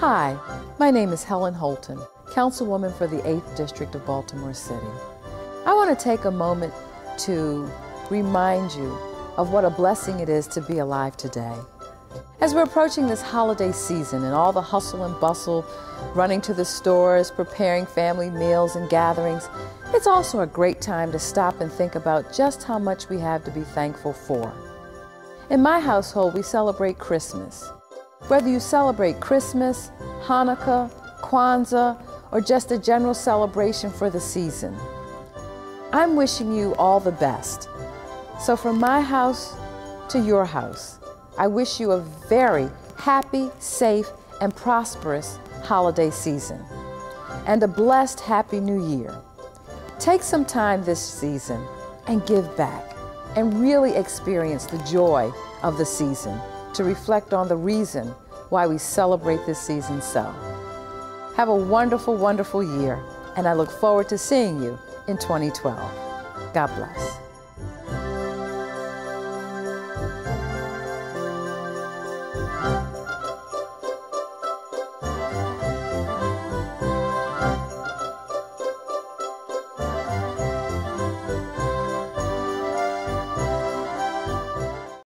Hi, my name is Helen Holton, Councilwoman for the 8th District of Baltimore City. I want to take a moment to remind you of what a blessing it is to be alive today. As we're approaching this holiday season and all the hustle and bustle, running to the stores, preparing family meals and gatherings, it's also a great time to stop and think about just how much we have to be thankful for. In my household, we celebrate Christmas. Whether you celebrate Christmas, Hanukkah, Kwanzaa, or just a general celebration for the season, I'm wishing you all the best. So from my house to your house, I wish you a very happy, safe, and prosperous holiday season and a blessed happy new year. Take some time this season and give back and really experience the joy of the season to reflect on the reason why we celebrate this season so. Have a wonderful, wonderful year, and I look forward to seeing you in 2012. God bless.